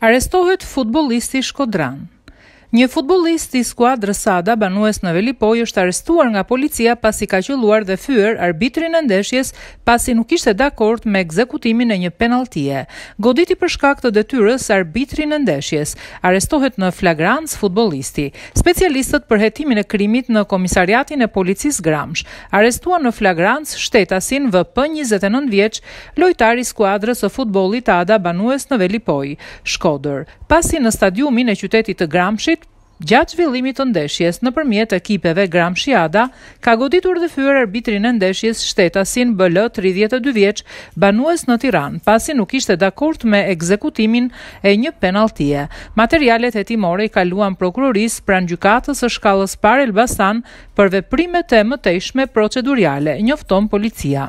Arrestohet futbollisti shkodran. Një futbollist i skuadrës Ada banues në Velipojë është arrestuar nga policia pasi ka qëlluar dhe fyer arbitrin e ndeshjes pasi nuk ishte dakord me ekzekutimin e një penalltie. Goditi për shkak të detyrës arbitrin e ndeshjes. Arrestohet në flagrancë futbollisti. Specialistët për hetimin e krimit në Komisariatin e Policisë Gramsh arrestuan në flagrancë shtetasin VP njëzet e nëntë vjeç Lojtar i skuadrës së futbollit Ada banues në Velipojë, Shkodër, pasi në stadiumin e qytetit të Gramshit, gjatë zhvillimit të ndeshjes nëpërmjet ekipeve Gramshi-Ada, ka goditur dhe fyer arbitrin e ndeshjes shtetasin BL tridhjetë e dy vjeç banues në Tiranë, pasi nuk ishte dakord me ekzekutimin e një penalltie. Materialet hetimore i kaluan prokurorisë pranë Gjykatës së Shkallës së Parë Elbasan për veprimet e mëtejshme proceduriale, njofton policia.